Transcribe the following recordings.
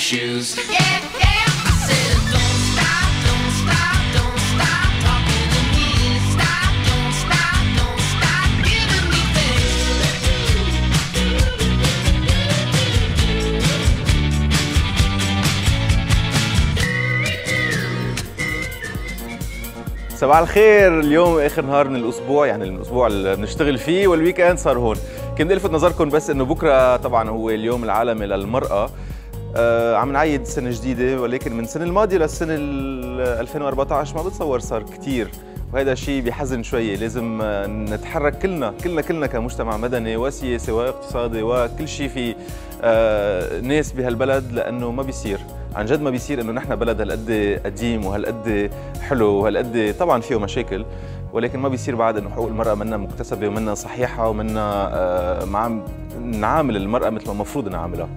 shoes. Yeah, yeah. صباح الخير. اليوم آخر نهار من الأسبوع يعني الأسبوع اللي بنشتغل فيه والويك اند صار هون. كنت ألفت نظركم بس إنه بكرة طبعا هو اليوم العالمي للمرأة. عم نعيد سنة جديدة ولكن من السنة الماضية للسنة ال 2014 ما بتصور صار كثير وهذا شيء بيحزن شوي لازم آه، نتحرك كلنا كلنا كلنا كمجتمع مدني وسياسي واقتصادي وكل شيء في آه، ناس بهالبلد لأنه ما بيصير. عن جد ما بيصير إنه نحن بلد هالقد قديم وهالقد حلو وهالقد طبعا فيه مشاكل ولكن ما بيصير بعد إنه حقوق المرأة منا مكتسبة ومنا صحيحة ومنا آه، نعامل المرأة مثل ما المفروض نعاملها.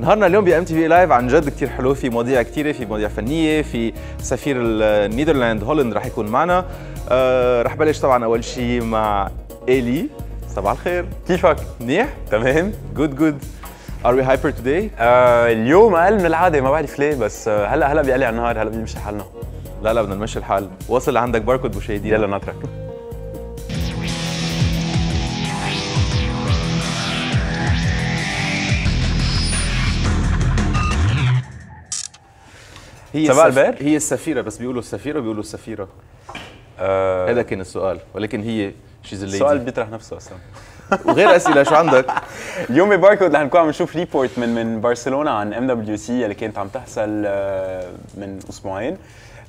نهارنا اليوم بام تي في لايف عن جد كثير حلو في مواضيع كثيره في مواضيع فنية في سفير النيدرلاند هولند رح يكون معنا. آه، رح بلش طبعا أول شيء مع إيلي. صباح الخير. كيفك؟ منيح؟ تمام. جود جود ار وي هايبر توداي اليوم أقل من العادة ما بعرف ليه بس آه هلأ هلأ بيقلع النهار هلأ بيمشي حالنا. لا لا بدنا نمشي الحال. وصل لعندك باركود مشاهدين يلا نترك. هي السف- الخير. هي السفيرة بس بيقولوا السفيرة بيقولوا السفيرة. آه. هذا كان السؤال ولكن هي شيز السؤال الليدي بيطرح نفسه أصلا. وغير أسئلة شو عندك؟ اليوم بباركود رح نكون عم نشوف ريبورت من من برشلونة عن ام دبليو سي اللي كانت عم تحصل آه، من أسبوعين.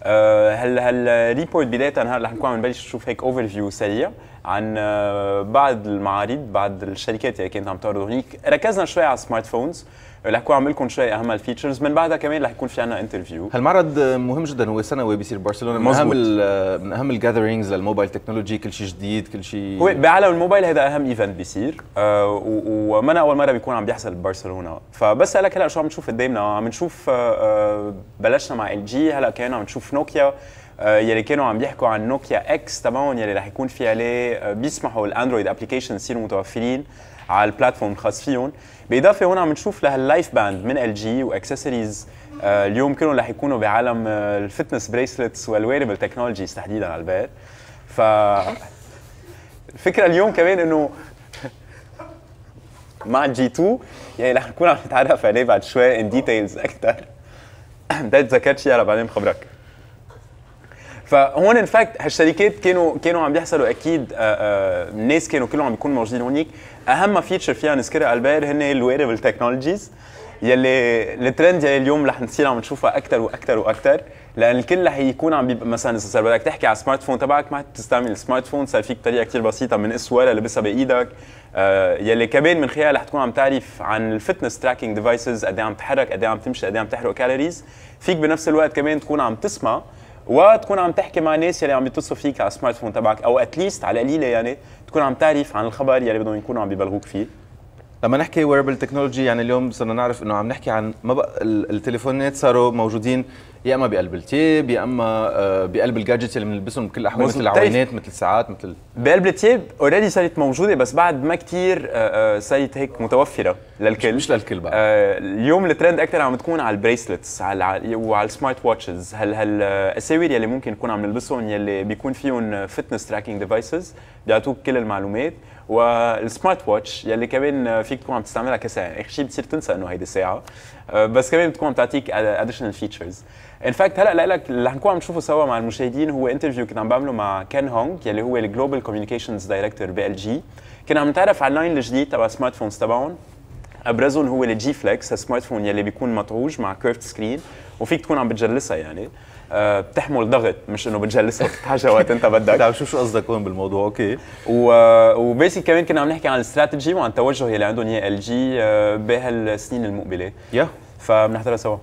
آه، هال هالريبورت بدايه هلا رح نكون عم نبلش نشوف هيك اوفر فيو سريع عن آه، بعض المعارض بعض الشركات اللي كانت عم تعرض. هونيك ركزنا شوي على السمارت فونز رح عم لكم شوي اهم الفيتشرز من بعدها كمان رح يكون في عنا انترفيو هالمعرض مهم جدا هو سنوي بيصير برشلونه من. أهم من أهم الجاذرينجز للموبايل تكنولوجي كل شيء جديد كل شيء. هو بعالم الموبايل هذا أهم ايفنت بيصير. آه و- ومنا أول مرة بيكون عم بيحصل ببرشلونة. فبس هلأ هلا شو عم نشوف قدامنا؟ عم نشوف آه آه بلشنا مع ال جي هلأ كمان عم نشوف نوكيا آه يلي كانوا عم بيحكوا عن نوكيا إكس تبعهم يلي رح يكون في عليه آه بيسمحوا الاندرويد ابلكيشن يصيروا متوفرين. على البلاتفورم الخاص فيهم. بالاضافه هون عم نشوف لهاللايف باند من ال جي واكسسوارز اليوم كلهم رح يكونوا بعالم آه الفتنس بريسلتس والويربل تكنولوجيز تحديدا على البيت ف الفكرة اليوم كمان إنه مع جي 2 يعني رح نكون عم نتعرف عليه بعد شوي ان ديتيلز أكثر بدي تذكرت شيء هلا بعدين بخبرك. فهون ان فاكت هالشركات كانوا كانوا عم بيحصلوا أكيد آه، آه، الناس كانوا كلهم عم بيكونوا موجودين هونيك. أهم فيتشر فيها نذكرها على هن الويربل تكنولوجيز يلي الترند يلي اليوم رح نصير عم نشوفها أكثر وأكثر وأكثر لأن الكل رح يكون عم بيبقى مثلا إذا صار بدك تحكي على السمارت فون تبعك ما تستعمل السمارت فون صار فيك طريقة كثير بسيطة من اسواره لبسها بإيدك. آه، يلي كمان من خلالها رح تكون عم تعرف عن الفتنس تراكينج ديفايسز قد إيه عم تحرك قد إيه عم تمشي قد إيه عم تحرق كالوريز فيك بنفس الوقت كمان تكون عم تسمع وتكون عم تحكي مع ناس يلي عم بيتصلوا فيك على السمارت فون تبعك أو اتليست على القليله يعني تكون عم تعرف عن الخبر يلي بدهم يكونوا عم بيبلغوك فيه. لما نحكي ويربل تكنولوجي يعني اليوم صرنا نعرف إنه عم نحكي عن ما بقى ال- التليفونات صاروا موجودين يا أما بقلب التيب يا أما آه، بقلب الجادجتس اللي بنلبسهم بكل الاحوال مثل. العوينات مثل الساعات مثل بقلب التياب اوريدي صارت موجودة بس بعد ما كثير صارت هيك متوفرة للكل. مش للكل بقى. آه، اليوم الترند أكثر عم تكون على البريسلتس على على- وعلى السمارت واتشز هال هالاساور يلي ممكن نكون عم نلبسهم يلي بيكون فيهم فتنس تراكينج ديفايسز بيعطوك كل المعلومات. والسمارت واتش يلي كمان فيك تكون عم تستعملها كساعة. اخر شيء بتصير تنسى إنه هيدي ساعه آه، بس كمان بتكون عم تعطيك اديشنال فيتشرز ان فاكت هلا لك اللي حنكون عم نشوفه سوا مع المشاهدين. هو انترفيو كنت عم بعمله مع كين هونغ يلي هو الجلوبال كوميونيكيشنز دايركتور بي ال جي كنا عم نتعرف على اللاين الجديد تبع السمارت فونز تبعهم. أبرزهم هو الجي فليكس السمارت فون يلي بيكون مطعوج مع كيرفت سكرين وفيك تكون عم بتجلسها يعني. آه، بتحمل ضغط مش إنه بتجلسها بتحاجه وقت أنت بدك. تعرف شو شو قصدك هون بالموضوع؟ أوكي. و- وبيسك كمان كنا عم نحكي عن الاستراتيجي وعن التوجه يلي عندهم إياه ال جي بهالسنين المقبلة. يا. فبنحضرها سوا.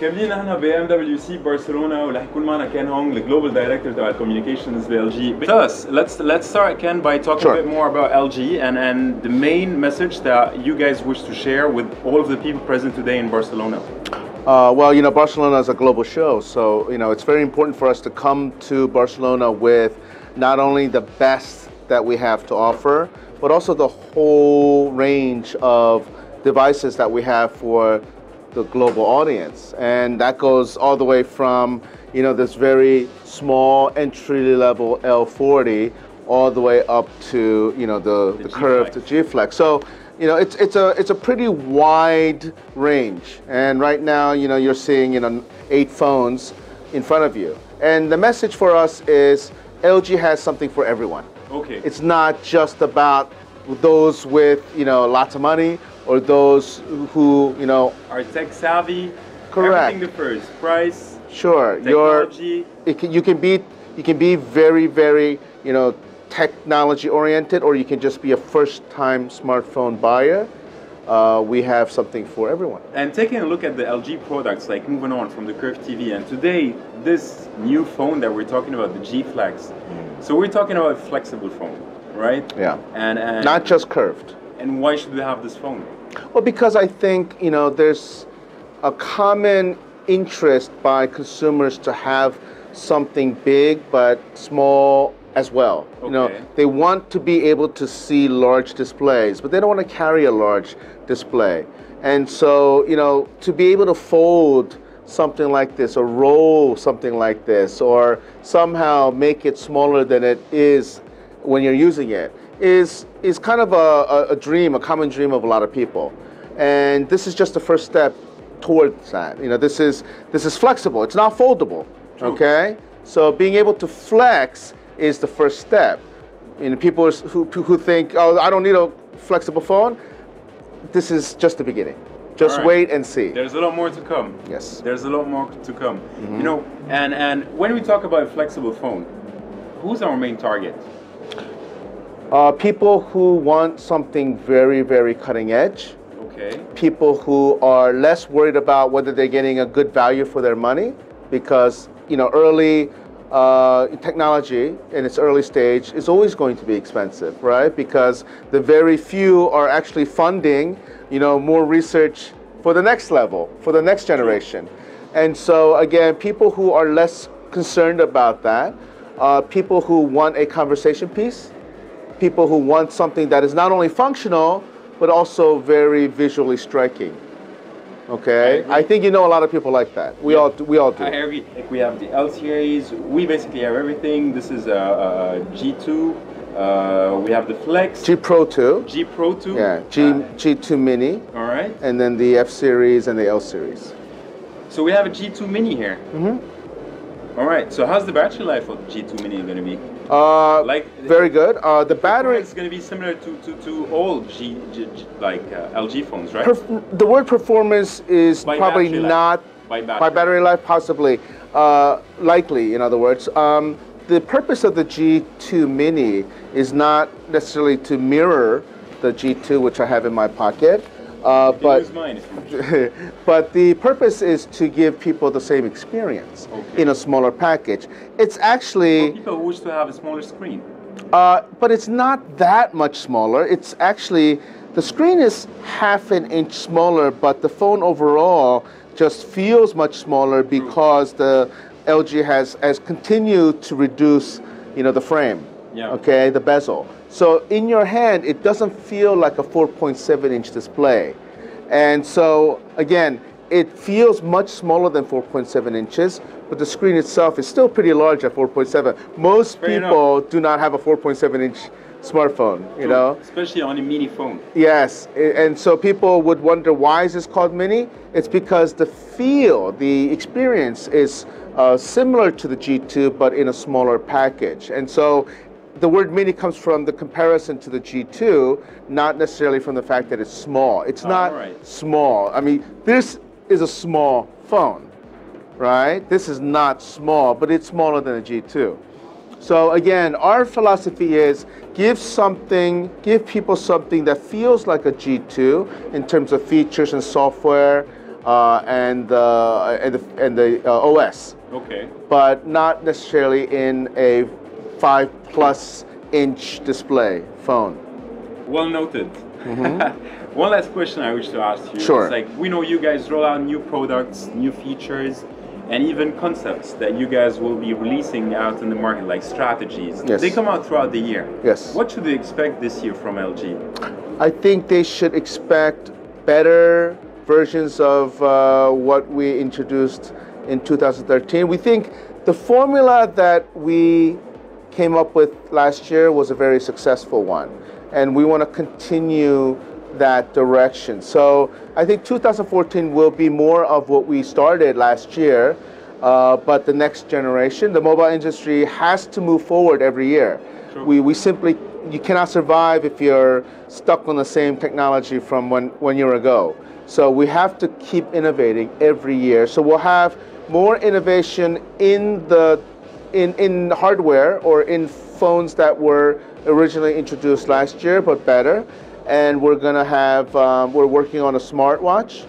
كاملين احنا ب ام دبليو سي برشلونه ورح يكون معنا كان هونغ الجلوبال دايركتور تبع الكوميونيكيشنز ب ال جي Tell us, let's let's start Ken by talking Sure. a bit more about LG and and the main message that you guys wish to share with all of the people present today in Barcelona. Uh, well, you know, Barcelona is a global show, so you know it's very important for us to come to Barcelona with not only the best that we have to offer, but also the whole range of devices that we have for the global audience. And that goes all the way from, you know, this very small entry level L40 all the way up to, you know, the, the, The curved G-Flex. G Flex. So, you know, it's it's a it's a pretty wide range. And right now, you know, you're seeing you know eight phones in front of you. And the message for us is LG has something for everyone. Okay. It's not just about those with you know lots of money or those who you know Are tech savvy. Correct. Everything the first. Price, sure technology. it can, you can be you can be very very you know technology oriented or you can just be a first time smartphone buyer uh, we have something for everyone And taking a look at the LG products, like moving on from the Curve TV, and today this new phone that we're talking about, the G Flex. So we're talking about a flexible phone, right? Yeah. And and not just curved And why should we have this phone? well because i think you know there's a common interest by consumers to have something big but small as well. You know they want to be able to see large displays but they don't want to carry a large display. And so you know to be able to fold something like this or roll something like this or somehow make it smaller than it is when you're using it is is kind of a, a, dream, a common dream of a lot of people. And this is just the first step towards that. You know, this is this is flexible. It's not foldable. True. Okay? So being able to flex is the first step. You know, people who, who think, oh, I don't need a flexible phone. This is just the beginning. Just right. wait and see. There's a lot more to come. Yes. There's a lot more to come. You mm-hmm. know, and and when we talk about a flexible phone, who's our main target? Uh, people who want something very, very cutting edge. Okay. people who are less worried about whether they're getting a good value for their money because you know early uh, technology in its early stage is always going to be expensive right because the very few are actually funding you know more research for the next level for the next generation and so again people who are less concerned about that uh, people who want a conversation piece people who want something that is not only functional but also very visually striking. Okay, agree. I, think you know a lot of people like that. We Yeah. all do, we all do. I agree. Like we have the L series. We basically have everything. This is a, a G2. Uh, we have the Flex. G Pro 2, G Pro 2. yeah, G Uh, G2 Mini, all right. and then the F series and the L series. So we have a G2 Mini here. Mm-hmm. All right. So how's the battery life of G2 Mini going to be? Uh, Like very good. Uh, the battery, is going to be similar to, to, to all G, G, G like uh, LG phones, right? perf- the word performance is By probably life. not By battery. by battery life, possibly, uh, likely. In other words, um, the purpose of the G2 Mini is not necessarily to mirror the G2, which I have in my pocket, uh, but use mine if you but the purpose is to give people the same experience Okay. in a smaller package. It's actually. For people wish to have a smaller screen. Uh, but it's not that much smaller. It's actually the screen is half an inch smaller, but the phone overall just feels much smaller because the LG has has continued to reduce, you know, the frame. Yeah. Okay, the bezel. So in your hand, it doesn't feel like a 4.7 inch display, and so again, it feels much smaller than 4.7 inches, but the screen itself is still pretty large at 4.7. Most Fair enough. people do not have a 4.7 inch smartphone, you know? Especially on a mini phone. Yes, and so people would wonder why is this called mini? It's because the feel, the experience is uh, similar to the G2, but in a smaller package. And so the word mini comes from the comparison to the G2, not necessarily from the fact that it's small. It's not Alright. small. I mean, this is a small phone, right? This is not small, but it's smaller than a G2. So again, our philosophy is give something, give people something that feels like a G2 in terms of features and software uh, and, uh, and the, and the uh, OS, Okay. but not necessarily in a five plus inch display phone. Well noted. One last question I wish to ask you. Sure. It's like we know you guys roll out new products, new features. and even concepts that you guys will be releasing out in the market, like strategies. Yes. They come out throughout the year. Yes. What should they expect this year from LG? I think they should expect better versions of uh, what we introduced in 2013. We think the formula that we came up with last year was a very successful one, and we want to continue that direction. So I think 2014 will be more of what we started last year, uh, but the next generation. The mobile industry has to move forward every year. We, we simply you cannot survive if you're stuck on the same technology from one, one year ago. So we have to keep innovating every year. So we'll have more innovation in the in, in hardware or in phones that were originally introduced last year, but better. And we're gonna have um, we're working on a smartwatch,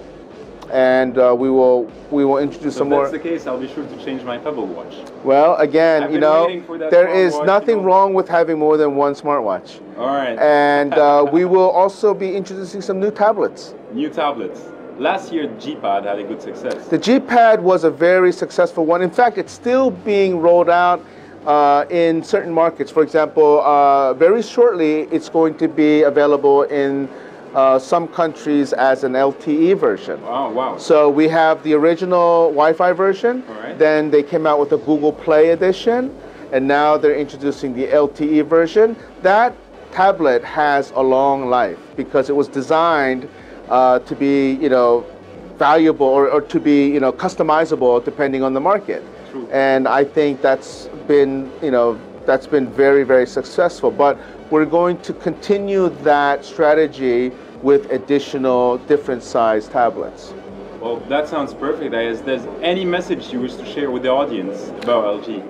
and uh, we will we will introduce So some if more. that's the case, I'll be sure to change my Pebble Watch. Well, again, I've you know, waiting for that there is nothing wrong with having more than one smartwatch. All right. And uh, we will also be introducing some new tablets. New tablets. Last year, G-Pad had a good success. The G-Pad was a very successful one. In fact, it's still being rolled out uh, in certain markets. For example, uh, very shortly, it's going to be available in uh, some countries as an LTE version. Wow, wow. So we have the original Wi-Fi version. All right. Then they came out with the Google Play edition, and now they're introducing the LTE version. That tablet has a long life because it was designed uh, to be, you know, valuable or, or to be, you know, customizable depending on the market. True. And I think that's been, you know, that's been very, very successful. But we're going to continue that strategy with additional different size tablets. Well, that sounds perfect. Is there's any message you wish to share with the audience about LG?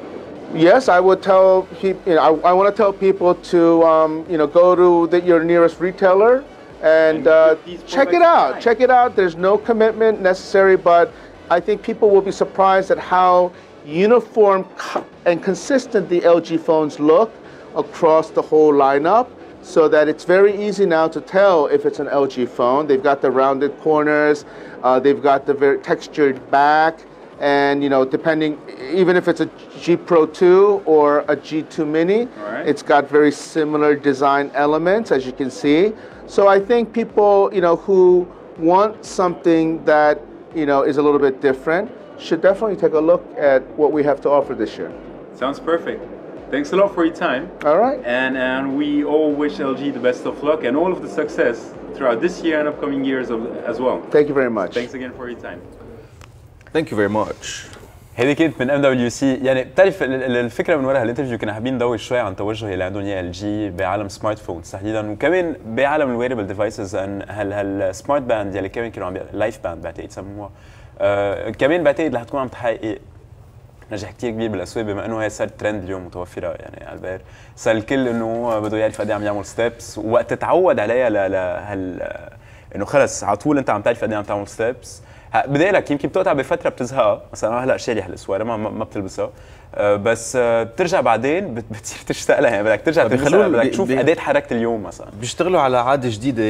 Yes, I would tell people. You know, I, I want to tell people to um, you know go to the, your nearest retailer and, And uh, check it out. tonight. Check it out. There's no commitment necessary, but I think people will be surprised at how uniform and consistent the LG phones look across the whole lineup. So that it's very easy now to tell if it's an LG phone. They've got the rounded corners, uh, they've got the very textured back, and you know, depending, even if it's a G Pro 2 or a G2 Mini, Alright. it's got very similar design elements, as you can see. So I think people, you know, who want something that, you know, is a little bit different should definitely take a look at what we have to offer this year. Sounds perfect. Thanks a lot for your time. All right. And and we all wish LG the best of luck and all of the success throughout this year and upcoming years of, as well. Thank you very much. Thanks again for your time. Thank you very much. هيدي كانت من ام دبليو سي يعني بتعرف ال- ال- الفكرة من وراء هالانترفيو كنا حابين نضوي شوي عن توجه اللي عندهم ال جي بعالم سمارت فونز تحديدا وكمان بعالم الويربل ديفايسز أن هال هالسمارت باند يلي كمان كانوا عم لايف باند بعتقد يسموها. آه كمان بعتقد رح تكون عم تحقق نجاح كتير كبير بالأسواق بما إنه هي صارت ترند اليوم متوفرة يعني البير صار الكل إنه بده يعرف قد إيه عم يعمل ستيبس وقت تتعود عليها لهال إنه خلص على طول أنت عم تعرف قد إيه عم تعمل ستيبس بدي لك يمكن بتقطع بفترة بتزهق مثلا هلا شاري هالاسواره ما ما بتلبسها بس آه، بترجع بعدين بت- بتصير تشتاق لها. يعني بدك ترجع بيخلوه تلبسها بدك تشوف قد إيه تحركت اليوم مثلا. بيشتغلوا على عادة جديدة.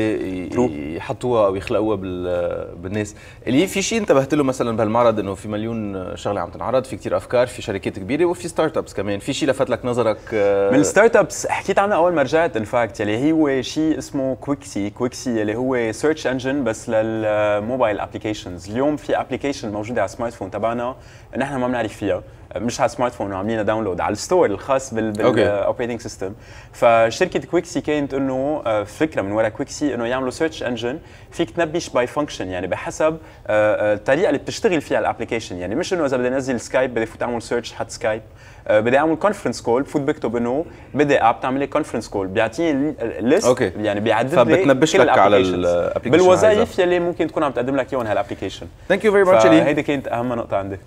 يحطوها أو يخلقوها بال- بالناس. اللي في شيء انتبهت له مثلا بهالمعرض إنه في مليون شغلة عم تنعرض في كتير أفكار في شركات كبيرة وفي ستارت ابس كمان. في شيء لفت لك نظرك آه، من الستارت ابس حكيت عنها أول ما رجعت ان فاكت يلي هو شيء اسمه كويكسي كويكسي يلي هو سيرش انجن بس للموبايل ابلكيشنز اليوم في ابلكيشن موجودة على السمارت فون تبعنا نحن ما بنعرف فيها. مش على السمارت فون عاملينها داونلود على الستور الخاص. بالاوبريتنج سيستم فشركة كويكسي كانت إنه آه، فكرة من وراء كويكسي إنه يعملوا سيرش انجن فيك تنبش باي فانكشن يعني بحسب آه، آه، الطريقة اللي بتشتغل فيها الابلكيشن يعني مش إنه إذا بدي أنزل سكايب بدي فوت أعمل سيرش حط سكايب آه، بدي أعمل كونفرنس كول بفوت بكتب إنه بدي اب تعمل لي كونفرنس كول بيعطيني ليست أوكي. يعني بيعدد لي فبتنبش لك على الapplications. ال application بالوظائف يلي ممكن تكون عم تقدم لك إياهم هالابلكيشن ثانك يو فيري ماتش هيدي كانت أهم نقطة عندي.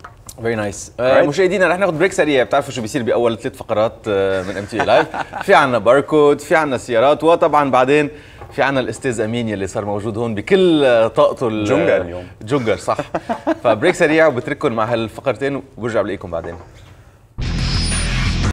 فيري نايس Alright. مشاهدينا رح ناخذ بريك سريع. بتعرفوا شو بيصير بأول ثلاث فقرات آه، من ام تي لايف في عنا باركود في عنا سيارات وطبعا بعدين في عنا الأستاذ أمين يلي صار موجود هون بكل آه، طاقته جونجر اليوم. جونجر صح. فبريك سريع وبترككم مع هالفقرتين وبرجع بلاقيكم بعدين.